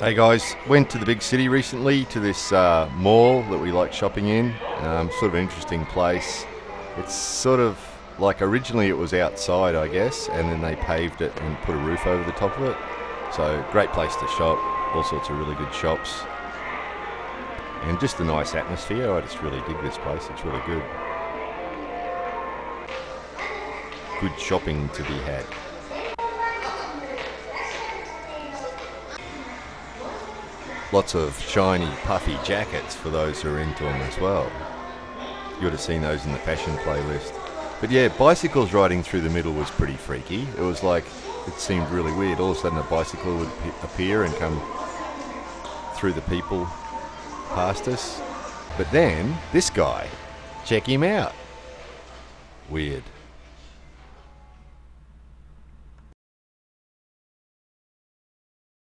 Hey guys, went to the big city recently to this uh, mall that we like shopping in. Um, sort of an interesting place. It's sort of like originally it was outside, I guess, and then they paved it and put a roof over the top of it. So great place to shop. All sorts of really good shops, and just a nice atmosphere. I just really dig this place. It's really good. Good shopping to be had. Lots of shiny, puffy jackets for those who are into them as well. You would have seen those in the fashion playlist. But yeah, bicycles riding through the middle was pretty freaky. It was like, it seemed really weird. All of a sudden, a bicycle would appear and come through the people past us. But then, this guy, check him out. Weird.